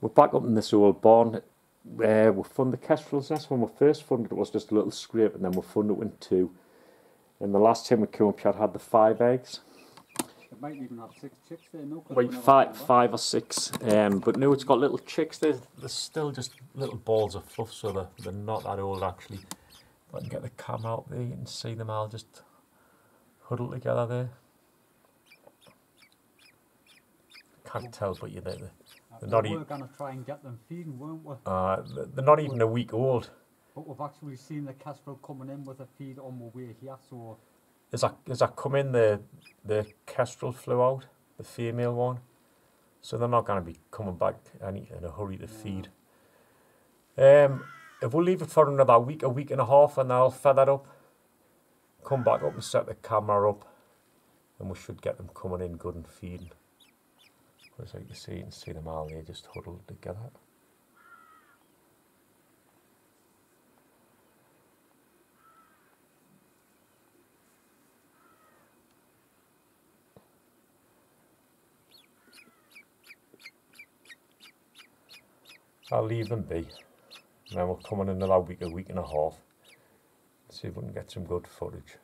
We're back up in this old barn. Uh, we found the kestrel's nest. When we first found it, it was just a little scrape, and then we found it in two. And the last time we came up here, it had the five eggs. It might even have six chicks there, no? Wait, five, five or six. Um, but no, it's got little chicks. They're, they're still just little balls of fluff, so they're, they're not that old actually. If I can get the camera out there, you can see them all just huddled together there. Can't tell, but you're there. They're not e- going to try and get them feeding, weren't we? Uh, they're not even a week old. But we've actually seen the kestrel coming in with a feed on the way here, so As I as I come in, the the kestrel flew out, the female one, so they're not going to be coming back any in a hurry to feed. Um, if we leave it for another week, a week and a half, and I'll feather up, come back up and set the camera up, and we should get them coming in good and feeding. As you can see, you can see them all there just huddled together. I'll leave them be. And then we'll come in another week, a week and a half. See if we can get some good footage.